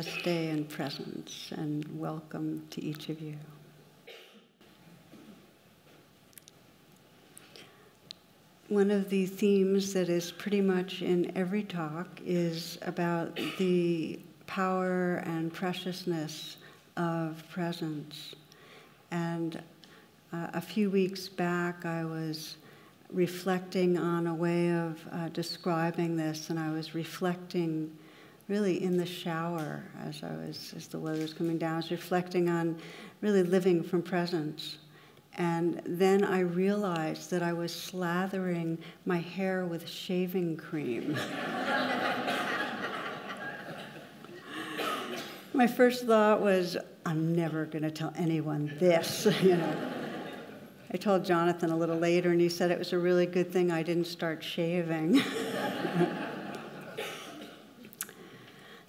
namaste and presence, and welcome to each of you. One of the themes that is pretty much in every talk is about the power and preciousness of presence. And uh, a few weeks back, I was reflecting on a way of uh, describing this, and I was reflecting really in the shower as I was, as the weather was coming down. I was reflecting on really living from presence. And then I realized that I was slathering my hair with shaving cream. my first thought was, I'm never going to tell anyone this, you know. I told Jonathan a little later, and he said it was a really good thing I didn't start shaving.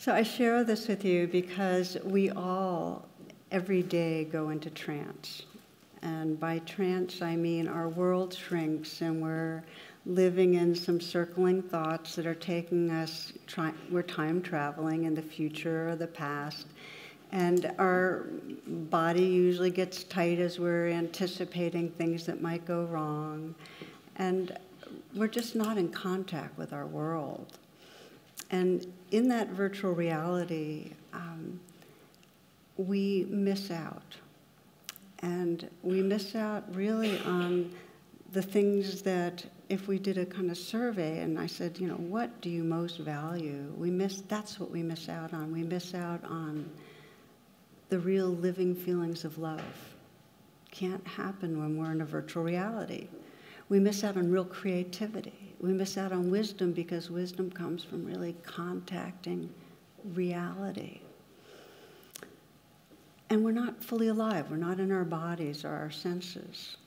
so I share this with you because we all, every day, go into trance. And by trance, I mean our world shrinks and we're living in some circling thoughts that are taking us, try, we're time traveling in the future or the past. And our body usually gets tight as we're anticipating things that might go wrong. And we're just not in contact with our world. And in that virtual reality, um, we miss out. And we miss out really on the things that if we did a kind of survey and I said, you know, what do you most value? We miss that's what we miss out on. We miss out on the real living feelings of love. Can't happen when we're in a virtual reality. We miss out on real creativity. We miss out on wisdom because wisdom comes from really contacting reality. And we're not fully alive. We're not in our bodies or our senses.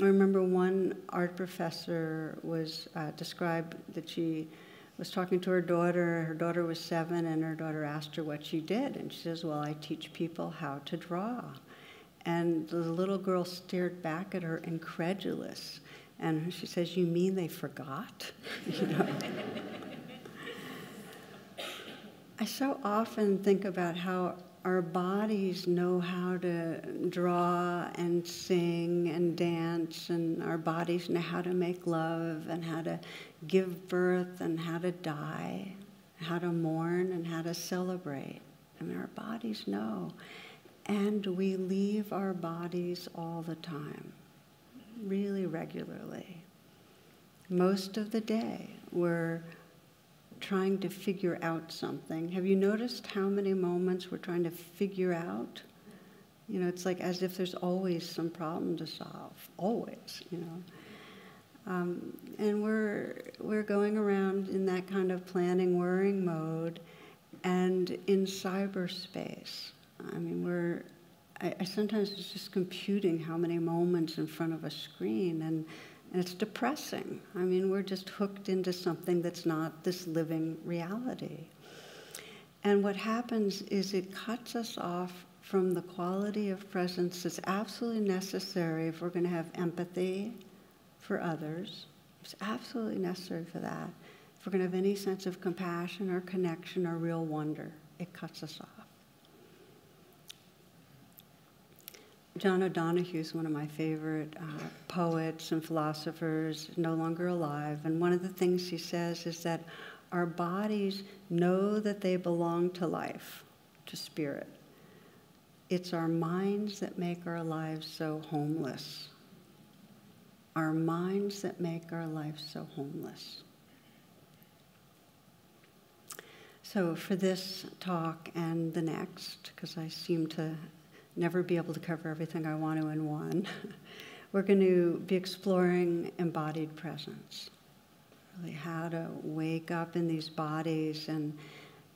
I remember one art professor was uh, described that she was talking to her daughter. Her daughter was seven, and her daughter asked her what she did. And she says, Well, I teach people how to draw. And the little girl stared back at her, incredulous. And she says, You mean they forgot? you know? I so often think about how our bodies know how to draw and sing and dance, and our bodies know how to make love and how to give birth and how to die, how to mourn and how to celebrate. I mean, our bodies know. And we leave our bodies all the time, really regularly. Most of the day, we're trying to figure out something. Have you noticed how many moments we're trying to figure out? You know, it's like as if there's always some problem to solve, always, you know. Um, and we're, we're going around in that kind of planning, worrying mode and in cyberspace. I mean, we're, I, I sometimes it's just computing how many moments in front of a screen and and it's depressing. I mean, we're just hooked into something that's not this living reality. And what happens is it cuts us off from the quality of presence that's absolutely necessary if we're going to have empathy for others. It's absolutely necessary for that. If we're going to have any sense of compassion or connection or real wonder, it cuts us off. John O'Donohue is one of my favorite uh, poets and philosophers, no longer alive. And one of the things he says is that our bodies know that they belong to life, to spirit. It's our minds that make our lives so homeless. Our minds that make our lives so homeless. So, for this talk and the next, because I seem to never be able to cover everything I want to in one. We're going to be exploring embodied presence, really how to wake up in these bodies and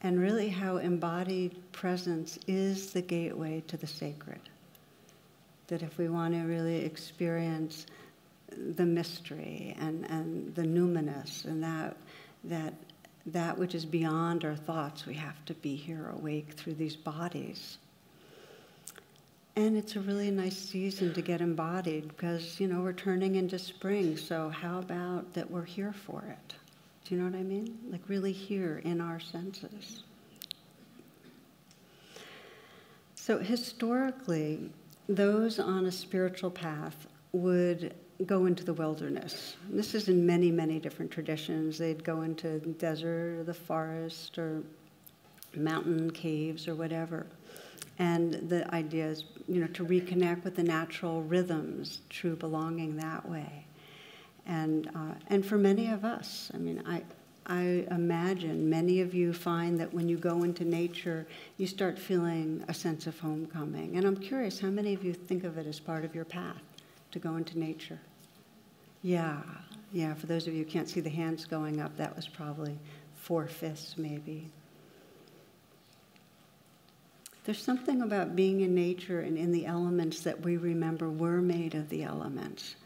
and really how embodied presence is the gateway to the sacred. That if we want to really experience the mystery and, and the numinous and that that that which is beyond our thoughts, we have to be here awake through these bodies. And it's a really nice season to get embodied because, you know, we're turning into spring. So, how about that we're here for it? Do you know what I mean? Like, really here in our senses. So, historically, those on a spiritual path would go into the wilderness. This is in many, many different traditions. They'd go into the desert or the forest or mountain caves or whatever. And the idea is, you know, to reconnect with the natural rhythms, true belonging that way. And, uh, and for many of us, I mean, I, I imagine many of you find that when you go into nature, you start feeling a sense of homecoming. And I'm curious, how many of you think of it as part of your path to go into nature? Yeah, yeah. For those of you who can't see the hands going up, that was probably four fifths, maybe. There's something about being in nature and in the elements that we remember we're made of the elements.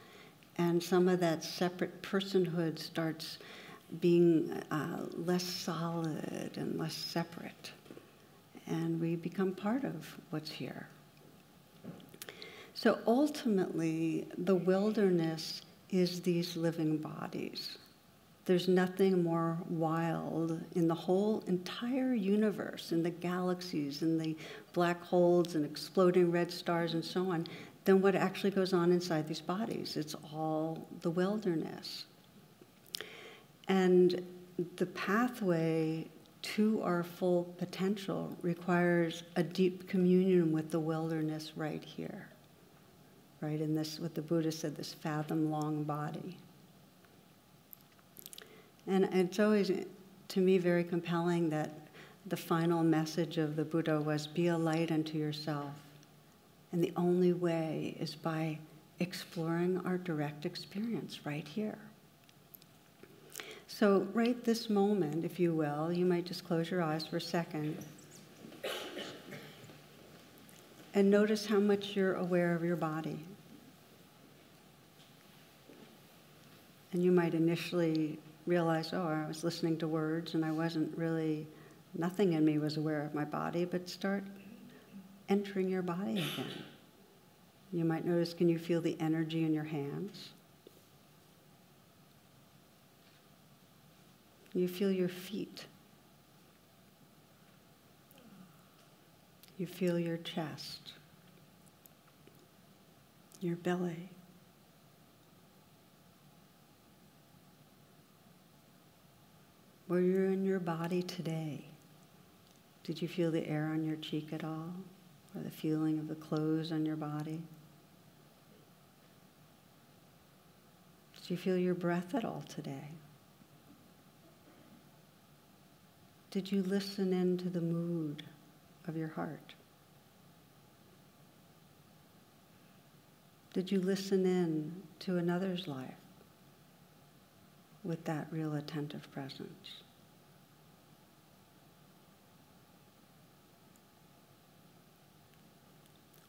And some of that separate personhood starts being uh, less solid and less separate. And we become part of what's here. So ultimately, the wilderness is these living bodies. There's nothing more wild in the whole entire universe, in the galaxies, in the black holes and exploding red stars and so on, than what actually goes on inside these bodies. It's all the wilderness. And the pathway to our full potential requires a deep communion with the wilderness right here right? In this, what the Buddha said, this fathom long body. And it's always, to me, very compelling that the final message of the Buddha was be a light unto yourself. And the only way is by exploring our direct experience right here. So, right this moment, if you will, you might just close your eyes for a second and notice how much you're aware of your body. And you might initially realize, oh, I was listening to words and I wasn't really, nothing in me was aware of my body, but start entering your body again. You might notice, can you feel the energy in your hands? You feel your feet. You feel your chest, your belly. Where you're in your body today, did you feel the air on your cheek at all? Or the feeling of the clothes on your body? Did you feel your breath at all today? Did you listen into the mood of your heart? Did you listen in to another's life with that real attentive presence?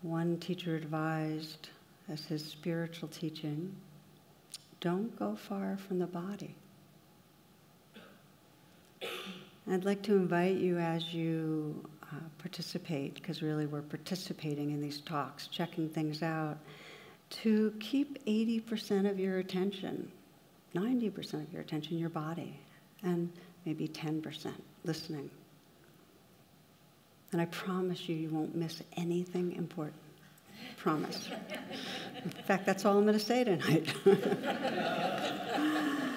One teacher advised, as his spiritual teaching, don't go far from the body. I'd like to invite you as you uh, participate, because really we're participating in these talks, checking things out, to keep 80% of your attention, 90% of your attention your body, and maybe 10% listening. And I promise you, you won't miss anything important. Promise. In fact, that's all I'm going to say tonight.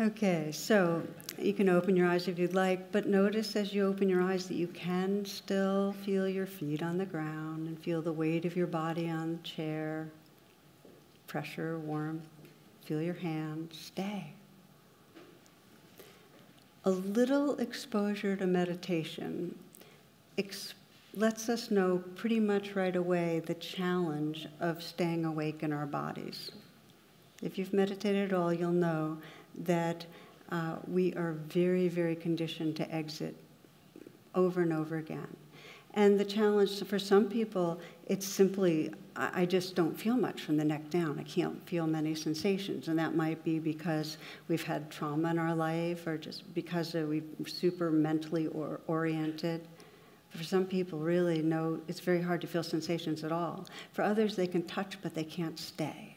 okay, so you can open your eyes if you'd like, but notice as you open your eyes that you can still feel your feet on the ground and feel the weight of your body on the chair, pressure, warmth. Feel your hands. Stay. A little exposure to meditation lets us know pretty much right away the challenge of staying awake in our bodies. If you've meditated at all, you'll know that uh, we are very, very conditioned to exit over and over again. And the challenge for some people, it's simply, I just don't feel much from the neck down. I can't feel many sensations. And that might be because we've had trauma in our life or just because we're super mentally or oriented. For some people, really, no, it's very hard to feel sensations at all. For others, they can touch, but they can't stay.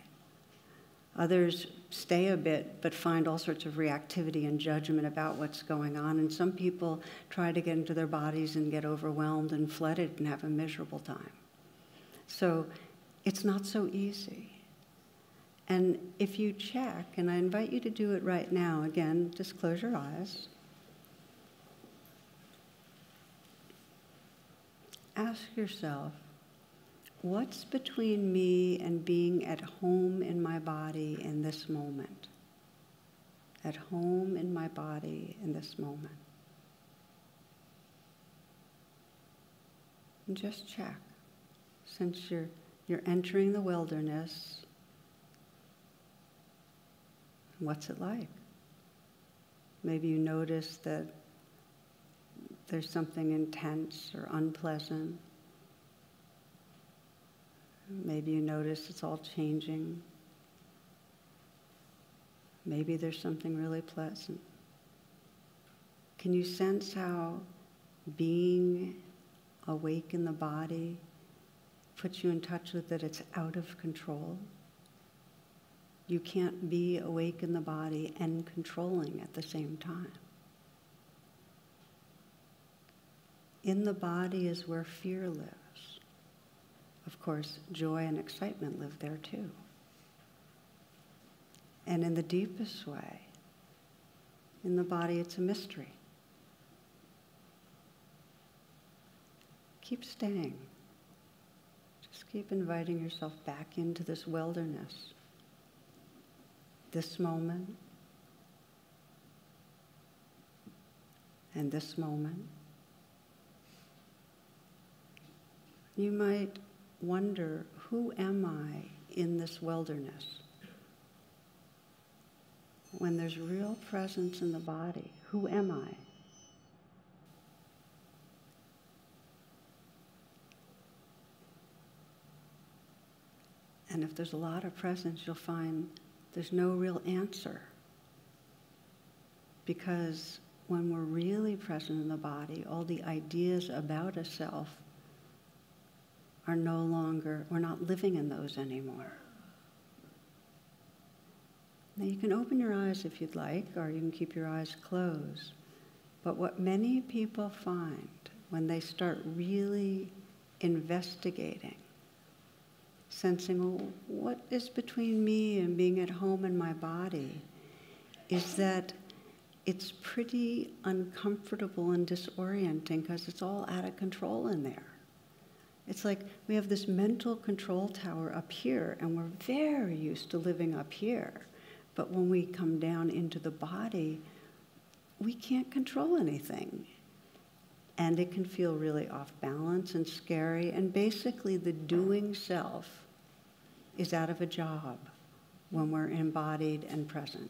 Others stay a bit but find all sorts of reactivity and judgment about what's going on. And some people try to get into their bodies and get overwhelmed and flooded and have a miserable time. So it's not so easy. And if you check, and I invite you to do it right now, again, just close your eyes. Ask yourself, what's between me and being at home in my body in this moment? At home in my body in this moment. And just check. Since you're, you're entering the wilderness, what's it like? Maybe you notice that there's something intense or unpleasant. Maybe you notice it's all changing. Maybe there's something really pleasant. Can you sense how being awake in the body puts you in touch with that it's out of control? You can't be awake in the body and controlling at the same time. In the body is where fear lives. Of course, joy and excitement live there too. And in the deepest way, in the body, it's a mystery. Keep staying. Just keep inviting yourself back into this wilderness this moment and this moment. You might wonder who am I in this wilderness? When there's real presence in the body, who am I? And if there's a lot of presence, you'll find there's no real answer. Because when we're really present in the body, all the ideas about a self are no longer, we're not living in those anymore. Now you can open your eyes if you'd like, or you can keep your eyes closed. But what many people find when they start really investigating sensing, well, what is between me and being at home in my body, is that it's pretty uncomfortable and disorienting because it's all out of control in there. It's like we have this mental control tower up here, and we're very used to living up here. But when we come down into the body, we can't control anything and it can feel really off balance and scary. And basically, the doing self is out of a job when we're embodied and present.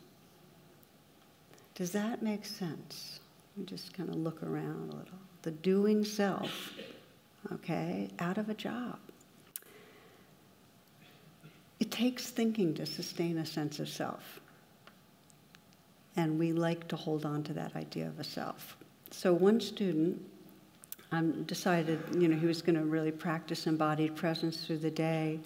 Does that make sense? Just kind of look around a little. The doing self, okay, out of a job. It takes thinking to sustain a sense of self. And we like to hold on to that idea of a self. So one student um, decided, you know, he was going to really practice embodied presence through the day.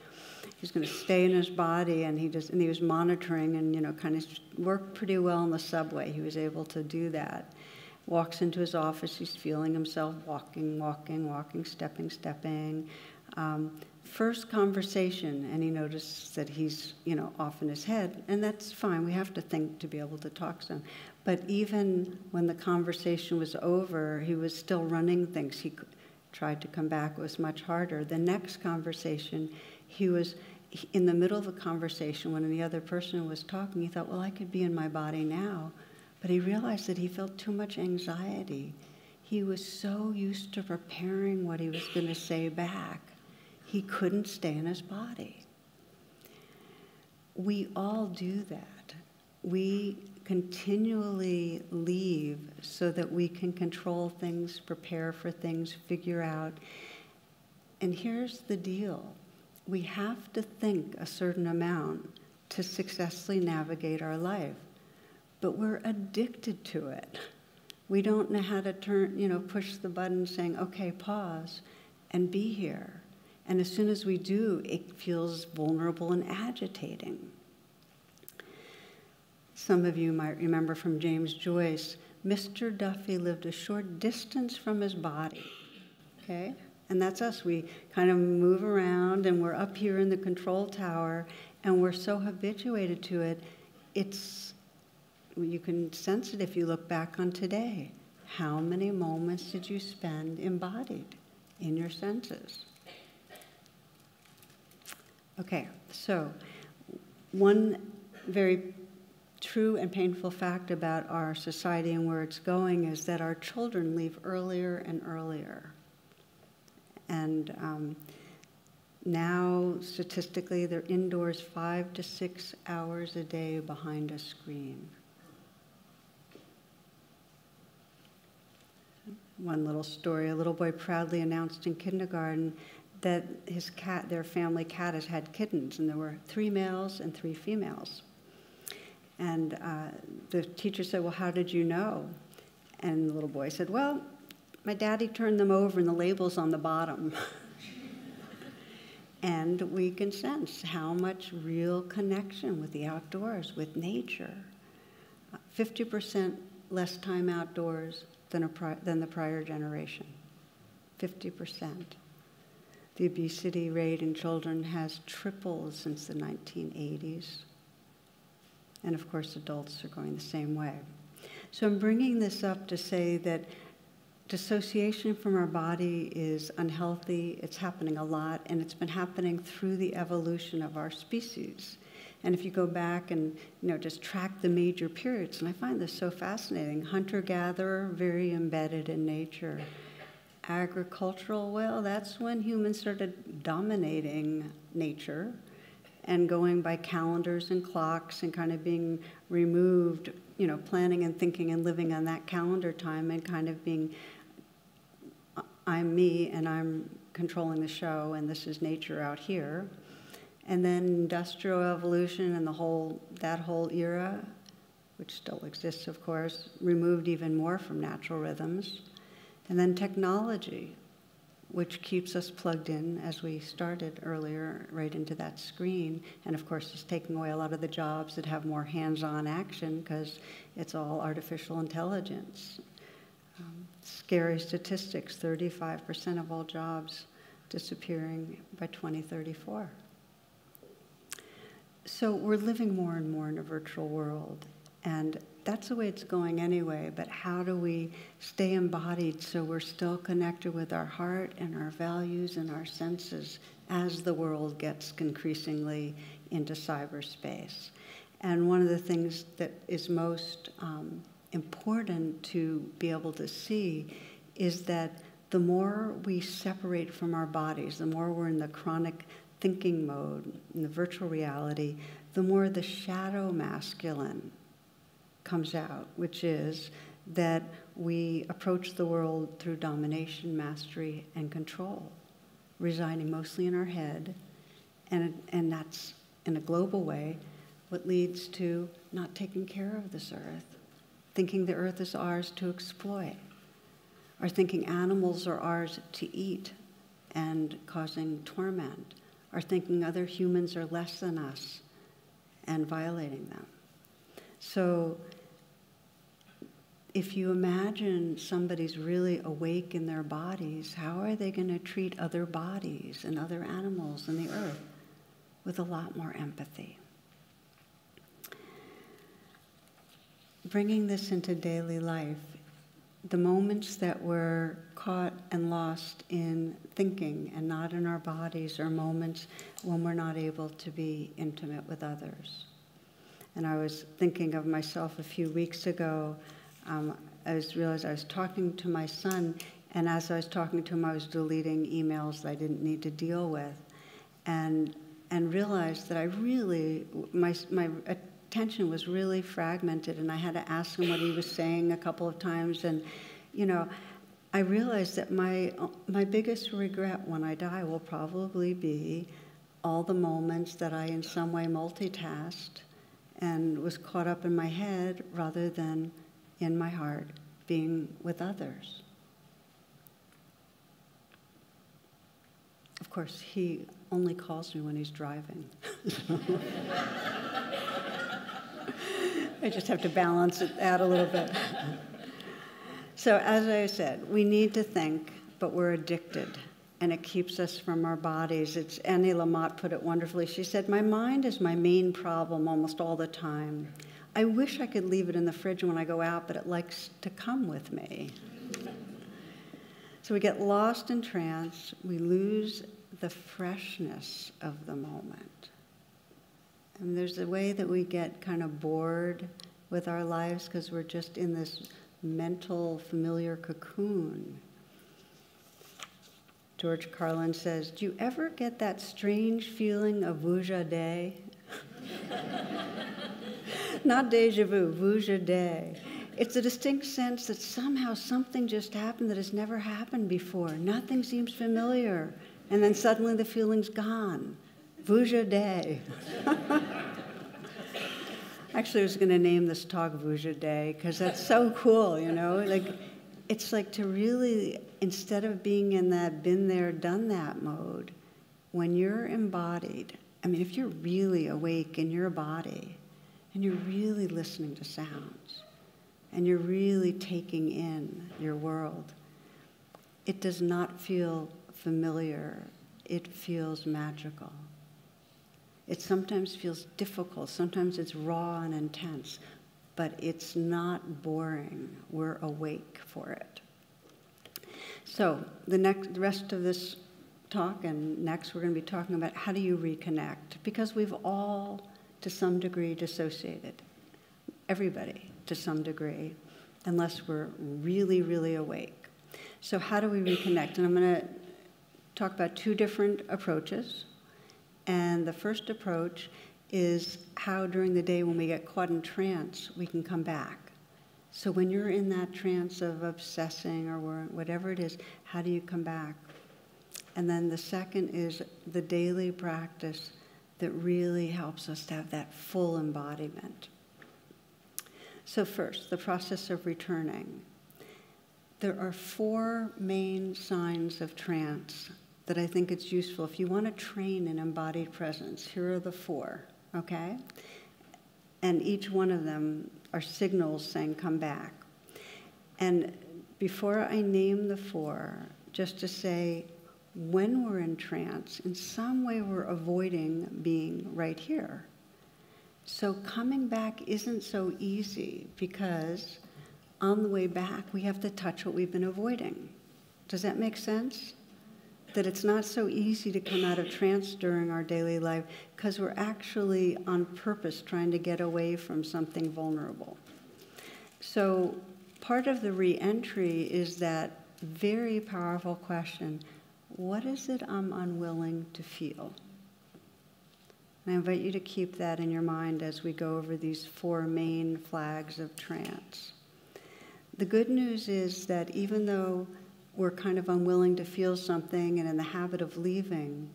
He was going to stay in his body, and he just and he was monitoring and you know kind of worked pretty well in the subway. He was able to do that. Walks into his office, he's feeling himself walking, walking, walking, stepping, stepping. Um, first conversation, and he notices that he's you know off in his head, and that's fine. We have to think to be able to talk him. But even when the conversation was over, he was still running things. He tried to come back, it was much harder. The next conversation, he was in the middle of a conversation when the other person was talking. He thought, well, I could be in my body now. But he realized that he felt too much anxiety. He was so used to preparing what he was going to say back, he couldn't stay in his body. We all do that. We continually leave so that we can control things, prepare for things, figure out. And here's the deal we have to think a certain amount to successfully navigate our life, but we're addicted to it. We don't know how to turn, you know, push the button saying, okay, pause and be here. And as soon as we do, it feels vulnerable and agitating. Some of you might remember from James Joyce, Mr. Duffy lived a short distance from his body. Okay? And that's us. We kind of move around and we're up here in the control tower and we're so habituated to it. It's, you can sense it if you look back on today. How many moments did you spend embodied in your senses? Okay, so one very true and painful fact about our society and where it's going is that our children leave earlier and earlier. And um, now, statistically, they're indoors five to six hours a day behind a screen. One little story a little boy proudly announced in kindergarten that his cat, their family cat, has had kittens, and there were three males and three females. And uh, the teacher said, Well, how did you know? And the little boy said, Well, my daddy turned them over and the label's on the bottom. and we can sense how much real connection with the outdoors, with nature. 50% less time outdoors than, than the prior generation. 50%. The obesity rate in children has tripled since the 1980s. And of course, adults are going the same way. So I'm bringing this up to say that dissociation from our body is unhealthy. It's happening a lot, and it's been happening through the evolution of our species. And if you go back and you know just track the major periods, and I find this so fascinating: hunter-gatherer, very embedded in nature. Agricultural, well, that's when humans started dominating nature and going by calendars and clocks and kind of being removed, you know, planning and thinking and living on that calendar time and kind of being, I'm me and I'm controlling the show and this is nature out here. And then industrial evolution and the whole, that whole era, which still exists, of course, removed even more from natural rhythms. And then technology, which keeps us plugged in, as we started earlier, right into that screen. And of course, it's taking away a lot of the jobs that have more hands on action because it's all artificial intelligence. Um, scary statistics 35% of all jobs disappearing by 2034. So we're living more and more in a virtual world. And that's the way it's going anyway, but how do we stay embodied so we're still connected with our heart and our values and our senses as the world gets increasingly into cyberspace? And one of the things that is most um, important to be able to see is that the more we separate from our bodies, the more we're in the chronic thinking mode, in the virtual reality, the more the shadow masculine comes out, which is that we approach the world through domination, mastery, and control, residing mostly in our head. And, and that's, in a global way, what leads to not taking care of this earth, thinking the earth is ours to exploit, or thinking animals are ours to eat and causing torment, or thinking other humans are less than us and violating them. So if you imagine somebody's really awake in their bodies, how are they going to treat other bodies and other animals in the earth with a lot more empathy? Bringing this into daily life, the moments that we're caught and lost in thinking and not in our bodies are moments when we're not able to be intimate with others. And I was thinking of myself a few weeks ago um, I was realized I was talking to my son, and as I was talking to him, I was deleting emails that I didn't need to deal with, and and realized that I really my my attention was really fragmented, and I had to ask him what he was saying a couple of times, and you know. I realized that my, my biggest regret when I die will probably be all the moments that I, in some way, multitasked and was caught up in my head rather than in my heart being with others. Of course, he only calls me when he's driving. I just have to balance it out a little bit. so, as I said, we need to think, but we're addicted, and it keeps us from our bodies. It's Annie Lamott put it wonderfully. She said, "My mind is my main problem almost all the time. I wish I could leave it in the fridge when I go out, but it likes to come with me." So we get lost in trance. We lose the freshness of the moment. And there's a way that we get kind of bored with our lives because we're just in this mental, familiar cocoon. George Carlin says, Do you ever get that strange feeling of vuja de? Not deja vu, vuja de. It's a distinct sense that somehow something just happened that has never happened before. Nothing seems familiar. And then suddenly the feeling's gone. Vuja de. Actually, I was going to name this talk Vuja De because that's so cool, you know? Like, it's like to really, instead of being in that been there, done that mode, when you're embodied, I mean, if you're really awake in your body and you're really listening to sounds and you're really taking in your world, it does not feel familiar, it feels magical. It sometimes feels difficult, sometimes it's raw and intense, but it's not boring. We're awake for it. So, the next the rest of this talk and next we're going to be talking about how do you reconnect because we've all to some degree dissociated. Everybody to some degree unless we're really really awake. So, how do we reconnect? And I'm going to talk about two different approaches. And the first approach is how during the day when we get caught in trance, we can come back. So when you're in that trance of obsessing or whatever it is, how do you come back? And then the second is the daily practice that really helps us to have that full embodiment. So, first, the process of returning. There are four main signs of trance that I think it's useful. If you want to train in embodied presence, here are the four, okay? And each one of them are signals saying, come back. And before I name the four, just to say, when we're in trance, in some way we're avoiding being right here. So coming back isn't so easy because on the way back we have to touch what we've been avoiding. Does that make sense? That it's not so easy to come out of trance during our daily life because we're actually on purpose trying to get away from something vulnerable. So, part of the re entry is that very powerful question what is it I'm unwilling to feel? And I invite you to keep that in your mind as we go over these four main flags of trance. The good news is that even though we're kind of unwilling to feel something and in the habit of leaving,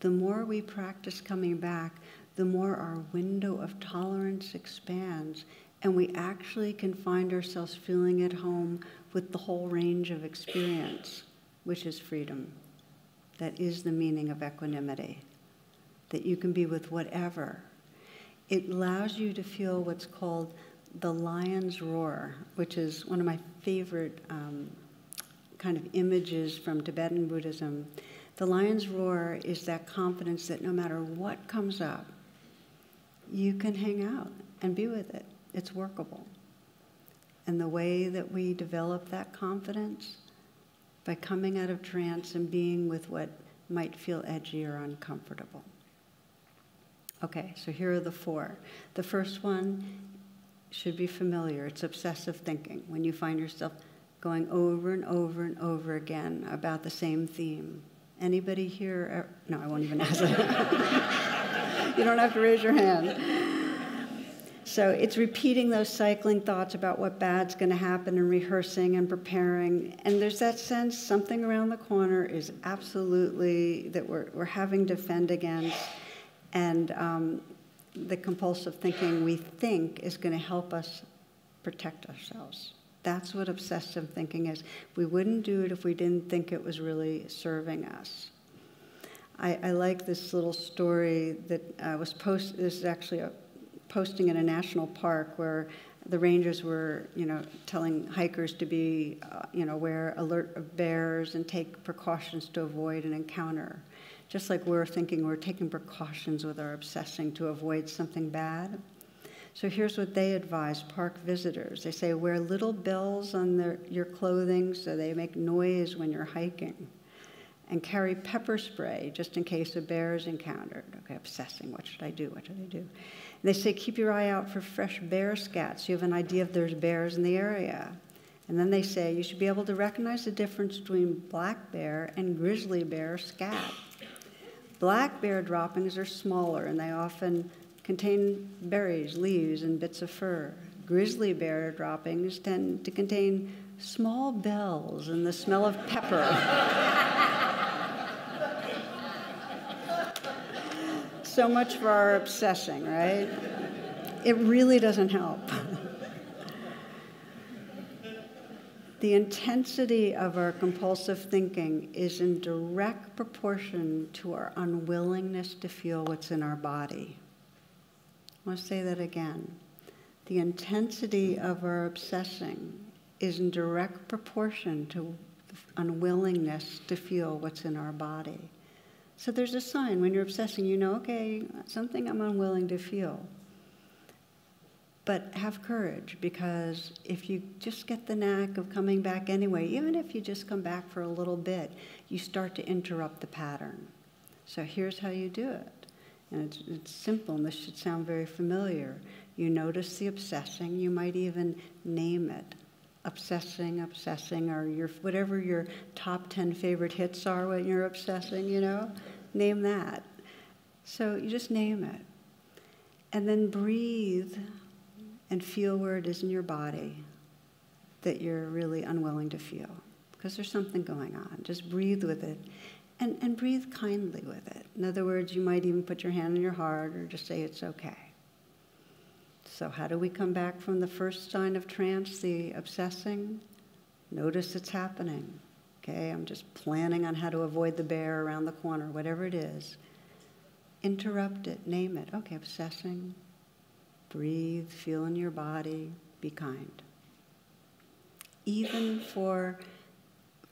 the more we practice coming back, the more our window of tolerance expands, and we actually can find ourselves feeling at home with the whole range of experience, which is freedom. That is the meaning of equanimity, that you can be with whatever. It allows you to feel what's called the lion's roar, which is one of my favorite um, kind of images from Tibetan Buddhism, the lion's roar is that confidence that no matter what comes up, you can hang out and be with it. It's workable. And the way that we develop that confidence by coming out of trance and being with what might feel edgy or uncomfortable. Okay, so here are the four. The first one should be familiar. It's obsessive thinking. When you find yourself going over and over and over again about the same theme. Anybody here? No, I won't even ask. you don't have to raise your hand. So it's repeating those cycling thoughts about what bad's going to happen and rehearsing and preparing. And there's that sense something around the corner is absolutely that we're, we're having to fend against. And um, the compulsive thinking we think is going to help us protect ourselves. That's what obsessive thinking is. We wouldn't do it if we didn't think it was really serving us. I, I like this little story that uh, was posted. This is actually a posting in a national park where the rangers were, you know, telling hikers to be, uh, you know, aware, alert of bears and take precautions to avoid an encounter. Just like we're thinking we're taking precautions with our obsessing to avoid something bad. So here's what they advise park visitors. They say wear little bells on their, your clothing so they make noise when you're hiking. And carry pepper spray just in case a bear is encountered. Okay, obsessing. What should I do? What should I do? And they say keep your eye out for fresh bear scats. You have an idea if there's bears in the area. And then they say you should be able to recognize the difference between black bear and grizzly bear scat. Black bear droppings are smaller and they often contain berries, leaves, and bits of fur. Grizzly bear droppings tend to contain small bells and the smell of pepper. so much for our obsessing, right? It really doesn't help. the intensity of our compulsive thinking is in direct proportion to our unwillingness to feel what's in our body. I want to say that again. The intensity of our obsessing is in direct proportion to unwillingness to feel what's in our body. So there's a sign when you're obsessing, you know, okay, something I'm unwilling to feel. But have courage because if you just get the knack of coming back anyway, even if you just come back for a little bit, you start to interrupt the pattern. So here's how you do it. And it's, it's simple, and this should sound very familiar. You notice the obsessing, you might even name it. Obsessing, obsessing, or your, whatever your top 10 favorite hits are when you're obsessing, you know, name that. So you just name it. And then breathe and feel where it is in your body that you're really unwilling to feel. Because there's something going on. Just breathe with it and, and breathe kindly with it. In other words, you might even put your hand on your heart or just say it's okay. So, how do we come back from the first sign of trance, the obsessing? Notice it's happening. Okay, I'm just planning on how to avoid the bear around the corner, whatever it is. Interrupt it, name it. Okay, obsessing. Breathe, feel in your body, be kind. Even for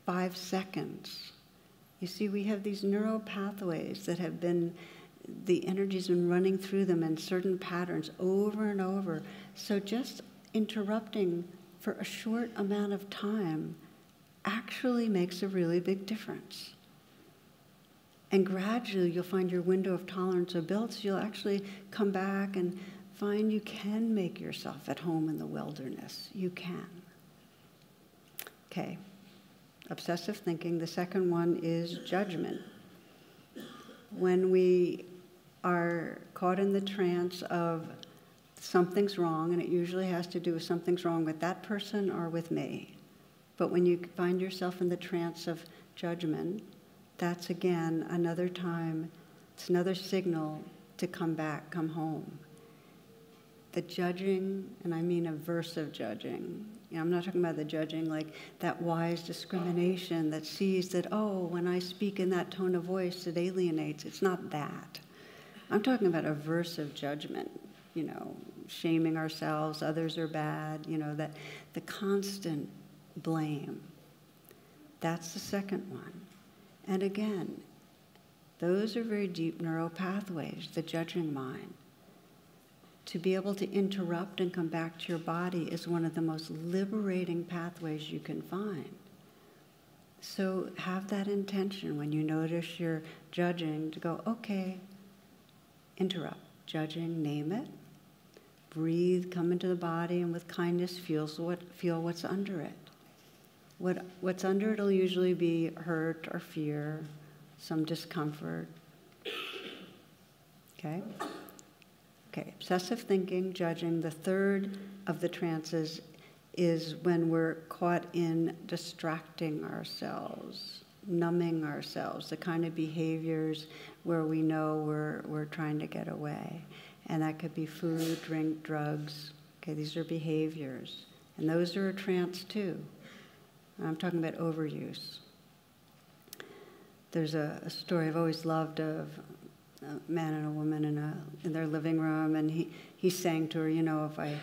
five seconds, you see, we have these neural pathways that have been, the energy's been running through them in certain patterns over and over. So just interrupting for a short amount of time actually makes a really big difference. And gradually you'll find your window of tolerance will build, so you'll actually come back and find you can make yourself at home in the wilderness. You can. Okay obsessive thinking. The second one is judgment. When we are caught in the trance of something's wrong, and it usually has to do with something's wrong with that person or with me. But when you find yourself in the trance of judgment, that's again another time, it's another signal to come back, come home. The judging, and I mean aversive judging, you know, I'm not talking about the judging, like that wise discrimination that sees that, oh, when I speak in that tone of voice, it alienates. It's not that. I'm talking about aversive judgment, you know, shaming ourselves, others are bad, you know, that the constant blame. That's the second one. And again, those are very deep neural pathways, the judging mind to be able to interrupt and come back to your body is one of the most liberating pathways you can find. So have that intention when you notice you're judging to go, okay, interrupt. Judging, name it. Breathe, come into the body, and with kindness feel, what, feel what's under it. What, what's under it will usually be hurt or fear, some discomfort. Okay? Okay, obsessive thinking, judging. The third of the trances is when we're caught in distracting ourselves, numbing ourselves, the kind of behaviors where we know we're, we're trying to get away. And that could be food, drink, drugs. Okay, these are behaviors. And those are a trance too. I'm talking about overuse. There's a, a story I've always loved of a man and a woman in a in their living room, and he he's saying to her, you know, if I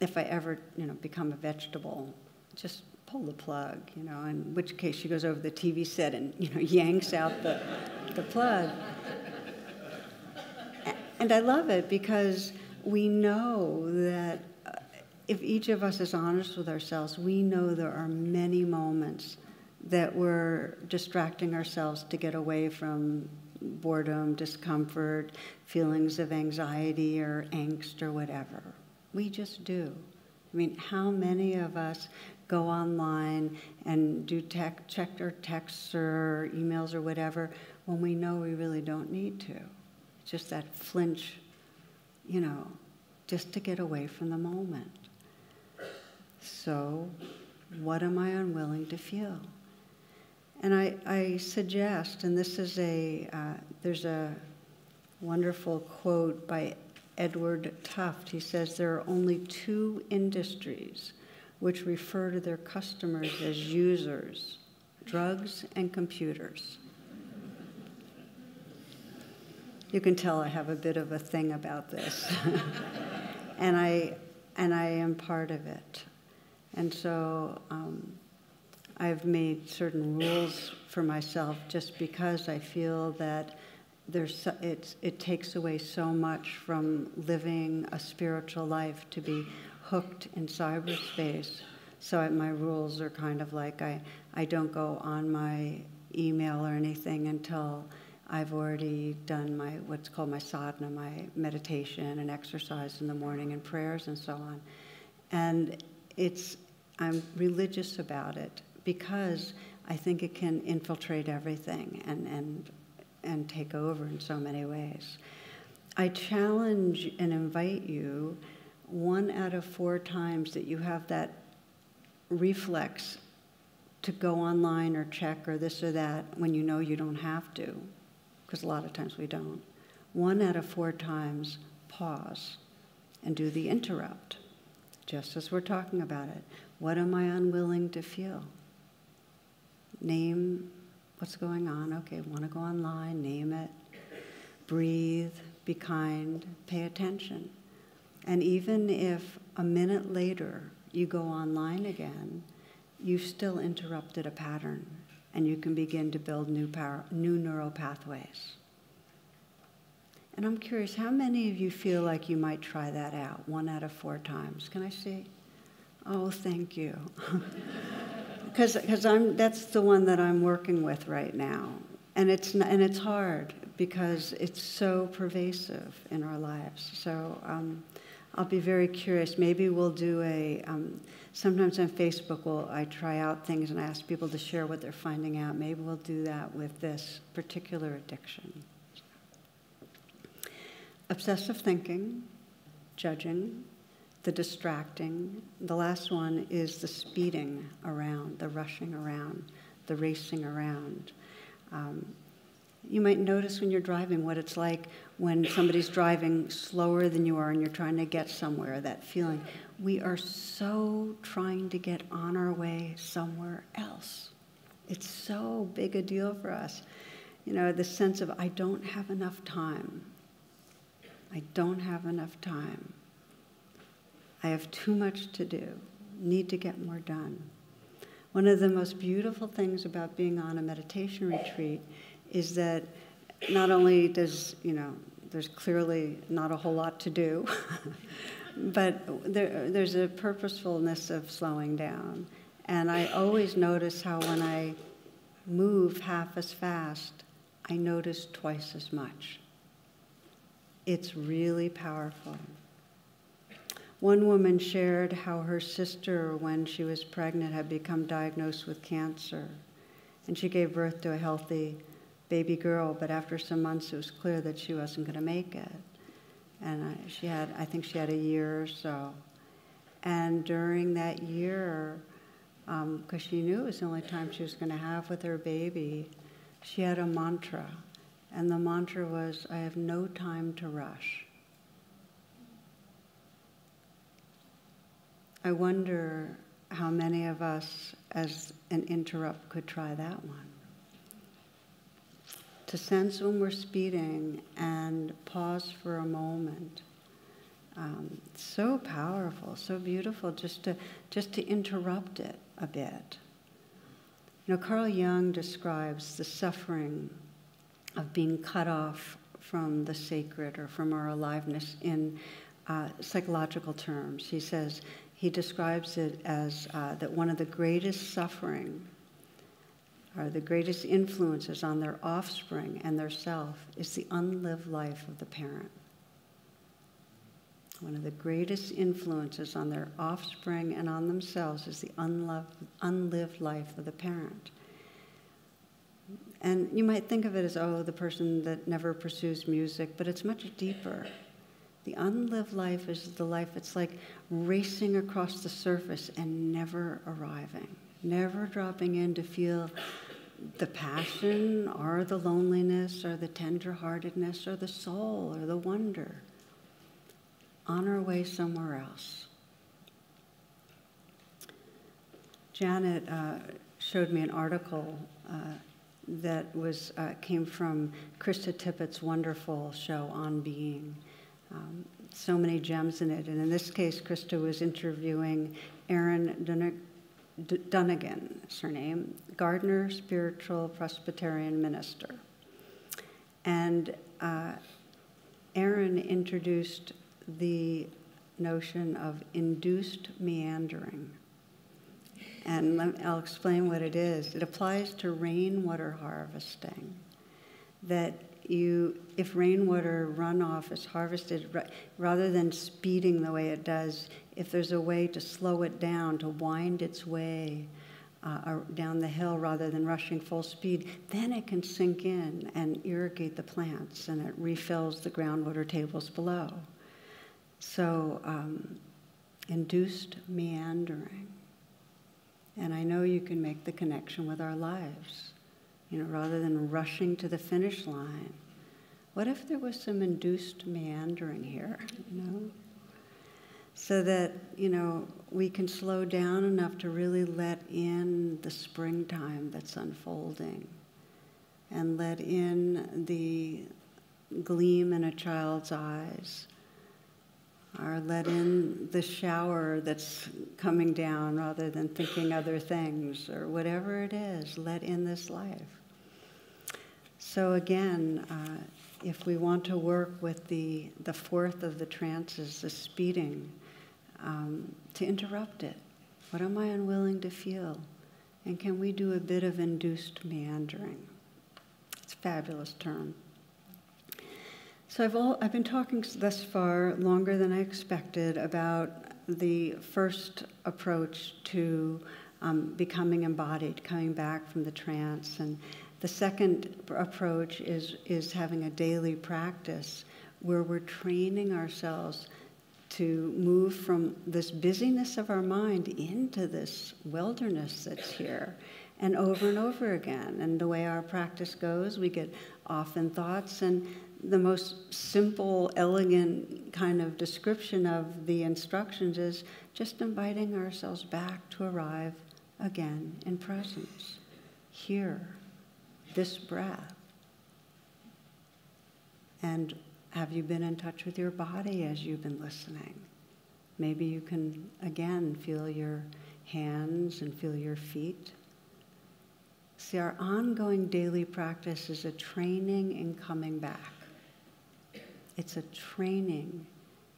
if I ever you know become a vegetable, just pull the plug, you know. In which case, she goes over the TV set and you know yanks out the the plug. And I love it because we know that uh, if each of us is honest with ourselves, we know there are many moments that we're distracting ourselves to get away from boredom, discomfort, feelings of anxiety or angst or whatever. We just do. I mean, how many of us go online and do tech, check our texts or emails or whatever when we know we really don't need to? It's just that flinch, you know, just to get away from the moment. So, what am I unwilling to feel? And I, I suggest, and this is a, uh, there's a wonderful quote by Edward Tufte. He says there are only two industries which refer to their customers as users drugs and computers. You can tell I have a bit of a thing about this. and, I, and I am part of it. And so um, I've made certain rules for myself just because I feel that there's so, it takes away so much from living a spiritual life to be hooked in cyberspace. So I, my rules are kind of like I, I don't go on my email or anything until I've already done my what's called my sadhana, my meditation and exercise in the morning and prayers and so on. And it's I'm religious about it because I think it can infiltrate everything and, and, and take over in so many ways. I challenge and invite you one out of four times that you have that reflex to go online or check or this or that when you know you don't have to, because a lot of times we don't. One out of four times, pause and do the interrupt, just as we're talking about it. What am I unwilling to feel? Name what's going on. Okay, want to go online, name it. Breathe, be kind, pay attention. And even if a minute later you go online again, you've still interrupted a pattern and you can begin to build new, power, new neural pathways. And I'm curious, how many of you feel like you might try that out one out of four times? Can I see? Oh, thank you. because because I'm that's the one that I'm working with right now, and it's and it's hard because it's so pervasive in our lives. So um, I'll be very curious. Maybe we'll do a. Um, sometimes on Facebook, we'll, I try out things and ask people to share what they're finding out. Maybe we'll do that with this particular addiction. Obsessive thinking, judging, the distracting. The last one is the speeding around, the rushing around, the racing around. Um, you might notice when you're driving what it's like when somebody's driving slower than you are and you're trying to get somewhere, that feeling. We are so trying to get on our way somewhere else. It's so big a deal for us. You know, the sense of, I don't have enough time. I don't have enough time. I have too much to do, need to get more done. One of the most beautiful things about being on a meditation retreat is that not only does, you know, there's clearly not a whole lot to do, but there, there's a purposefulness of slowing down. And I always notice how when I move half as fast, I notice twice as much. It's really powerful. One woman shared how her sister, when she was pregnant, had become diagnosed with cancer. And she gave birth to a healthy baby girl, but after some months it was clear that she wasn't going to make it. And she had, I think she had a year or so. And during that year, because um, she knew it was the only time she was going to have with her baby, she had a mantra. And the mantra was, I have no time to rush. I wonder how many of us, as an interrupt, could try that one. to sense when we're speeding and pause for a moment. Um, so powerful, so beautiful, just to just to interrupt it a bit. You know, Carl Jung describes the suffering of being cut off from the sacred or from our aliveness in uh, psychological terms. He says he describes it as uh, that one of the greatest suffering or the greatest influences on their offspring and their self is the unlived life of the parent. One of the greatest influences on their offspring and on themselves is the unloved, unlived life of the parent. And you might think of it as, oh, the person that never pursues music, but it's much deeper. The unlived life is the life that's like racing across the surface and never arriving, never dropping in to feel the passion or the loneliness or the tenderheartedness or the soul or the wonder on our way somewhere else. Janet uh, showed me an article uh, that was uh, came from Krista Tippett's wonderful show on being. Um, so many gems in it, and in this case, Krista was interviewing Aaron Dunnigan name, Gardner Spiritual Presbyterian Minister. And uh, Aaron introduced the notion of induced meandering. And I'll explain what it is. It applies to rainwater harvesting. That you, if rainwater runoff is harvested, rather than speeding the way it does, if there's a way to slow it down, to wind its way uh, down the hill rather than rushing full speed, then it can sink in and irrigate the plants and it refills the groundwater tables below. So, um, induced meandering. And I know you can make the connection with our lives. You know, rather than rushing to the finish line, what if there was some induced meandering here? You know? so that you know we can slow down enough to really let in the springtime that's unfolding and let in the gleam in a child's eyes or let in the shower that's coming down rather than thinking other things or whatever it is let in this life so again uh, if we want to work with the, the fourth of the trances the speeding um, to interrupt it. What am I unwilling to feel? And can we do a bit of induced meandering? It's a fabulous term. So I've, all, I've been talking thus far longer than I expected about the first approach to um, becoming embodied, coming back from the trance. And the second approach is, is having a daily practice where we're training ourselves to move from this busyness of our mind into this wilderness that's here and over and over again. And the way our practice goes, we get often thoughts, and the most simple, elegant kind of description of the instructions is just inviting ourselves back to arrive again in presence, here, this breath. And have you been in touch with your body as you've been listening? Maybe you can again feel your hands and feel your feet. See, our ongoing daily practice is a training in coming back. It's a training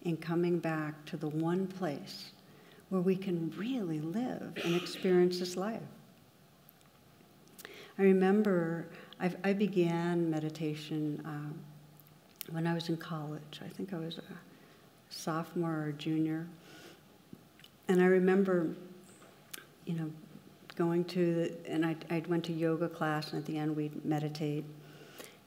in coming back to the one place where we can really live and experience this life. I remember I've, i began meditation. Um, when I was in college. I think I was a sophomore or junior. And I remember, you know, going to, the, and I, I went to yoga class, and at the end we'd meditate.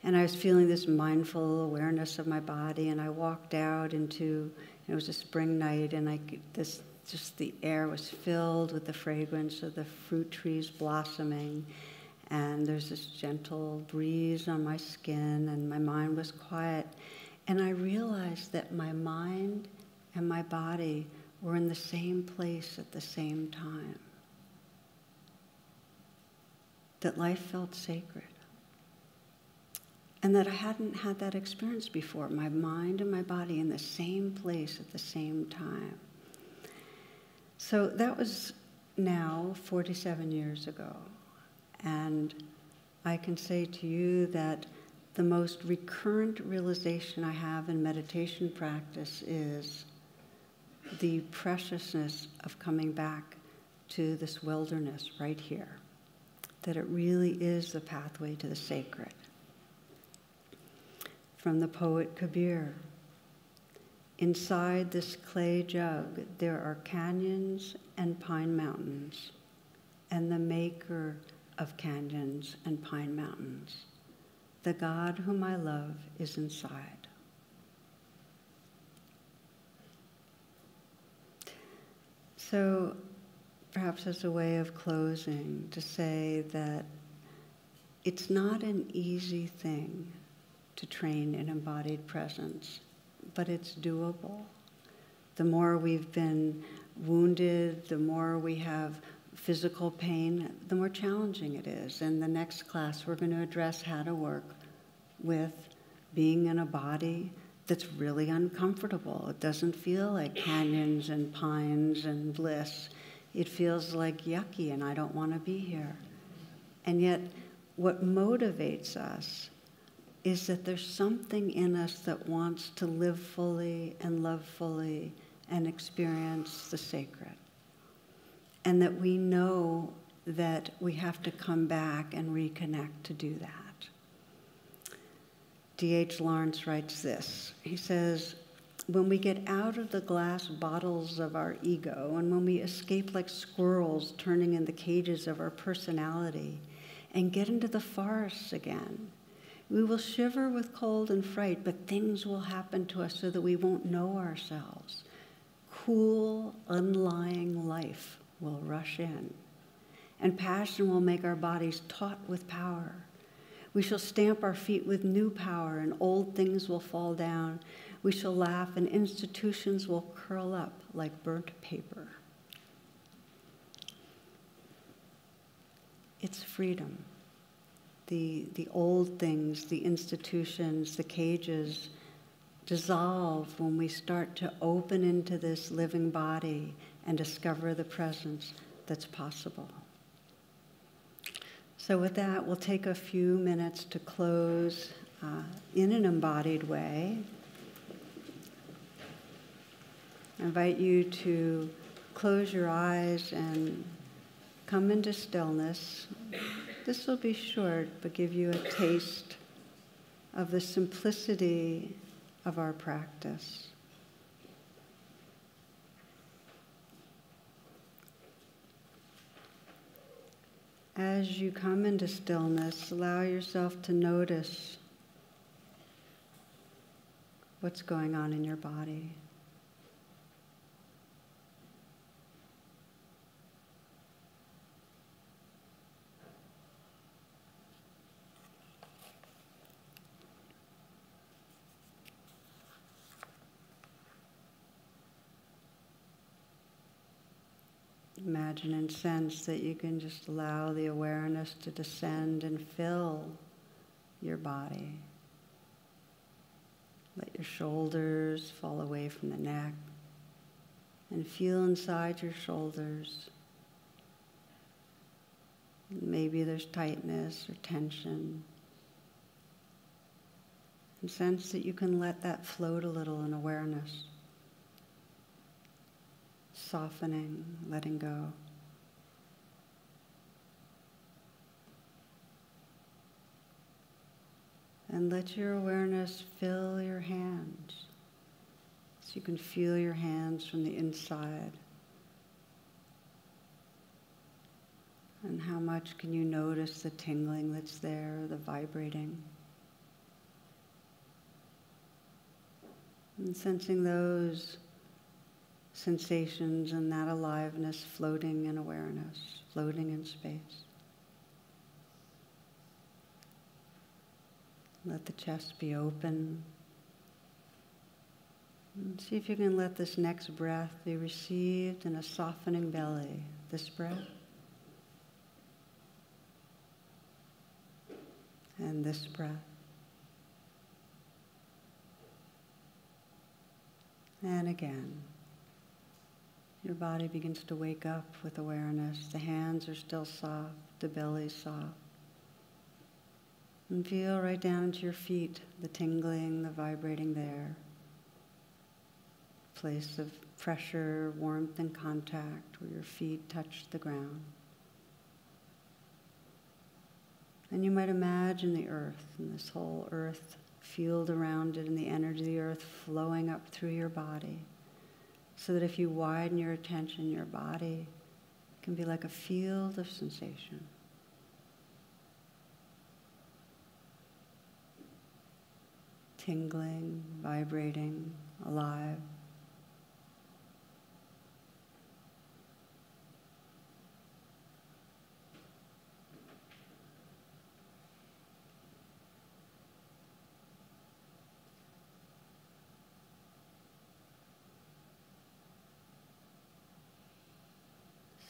And I was feeling this mindful awareness of my body, and I walked out into, it was a spring night, and I this just the air was filled with the fragrance of the fruit trees blossoming and there's this gentle breeze on my skin, and my mind was quiet. And I realized that my mind and my body were in the same place at the same time. That life felt sacred. and that I hadn't had that experience before my mind and my body in the same place at the same time. So that was now 47 years ago. And I can say to you that the most recurrent realization I have in meditation practice is the preciousness of coming back to this wilderness right here, that it really is the pathway to the sacred. From the poet Kabir Inside this clay jug, there are canyons and pine mountains, and the maker of canyons and pine mountains. The God whom I love is inside. So, perhaps as a way of closing, to say that it's not an easy thing to train in embodied presence, but it's doable. The more we've been wounded, the more we have physical pain, the more challenging it is. In the next class, we're going to address how to work with being in a body that's really uncomfortable. It doesn't feel like canyons and pines and bliss. It feels like yucky and I don't want to be here. And yet, what motivates us is that there's something in us that wants to live fully and love fully and experience the sacred and that we know that we have to come back and reconnect to do that. D.H. Lawrence writes this. He says, when we get out of the glass bottles of our ego and when we escape like squirrels turning in the cages of our personality and get into the forests again, we will shiver with cold and fright, but things will happen to us so that we won't know ourselves. Cool, unlying life will rush in, and passion will make our bodies taut with power. We shall stamp our feet with new power, and old things will fall down. We shall laugh, and institutions will curl up like burnt paper. It's freedom. The, the old things, the institutions, the cages dissolve when we start to open into this living body and discover the presence that's possible. So, with that, we'll take a few minutes to close uh, in an embodied way. I invite you to close your eyes and come into stillness. This will be short, but give you a taste of the simplicity of our practice. As you come into stillness, allow yourself to notice what's going on in your body. Imagine and sense that you can just allow the awareness to descend and fill your body. Let your shoulders fall away from the neck and feel inside your shoulders. Maybe there's tightness or tension. And sense that you can let that float a little in awareness softening, letting go. And let your awareness fill your hands so you can feel your hands from the inside. And how much can you notice the tingling that's there, the vibrating? And sensing those sensations and that aliveness floating in awareness, floating in space. Let the chest be open. And see if you can let this next breath be received in a softening belly. This breath. And this breath. And again. Your body begins to wake up with awareness. The hands are still soft, the belly's soft. And feel right down into your feet, the tingling, the vibrating there. Place of pressure, warmth, and contact where your feet touch the ground. And you might imagine the earth and this whole earth field around it and the energy of the earth flowing up through your body. So that if you widen your attention, your body can be like a field of sensation. Tingling, vibrating, alive.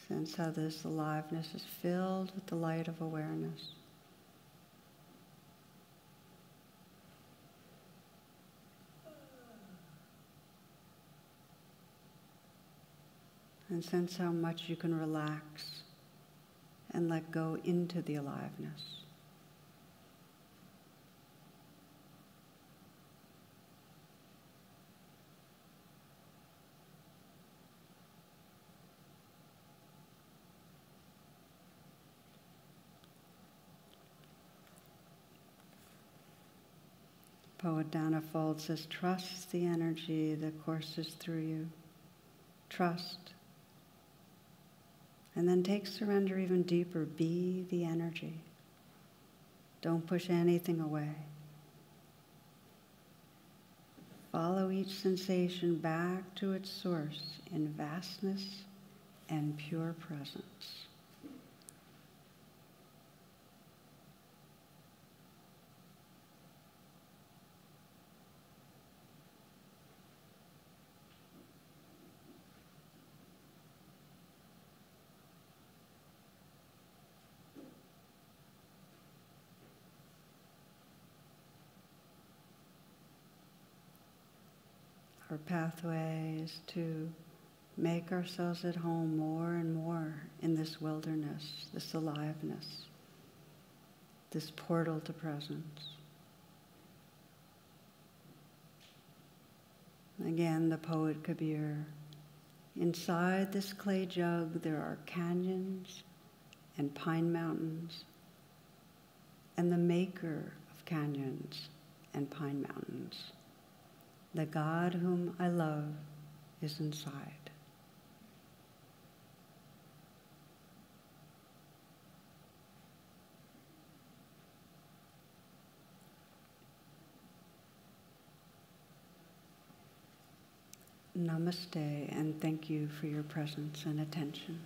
Sense how this aliveness is filled with the light of awareness. And sense how much you can relax and let go into the aliveness. Poet Danna Faulds says, trust the energy that courses through you. Trust. And then take surrender even deeper. Be the energy. Don't push anything away. Follow each sensation back to its source in vastness and pure presence. our pathways to make ourselves at home more and more in this wilderness, this aliveness, this portal to presence. Again, the poet Kabir. Inside this clay jug, there are canyons and pine mountains, and the maker of canyons and pine mountains the God whom I love is inside. Namaste, and thank you for your presence and attention.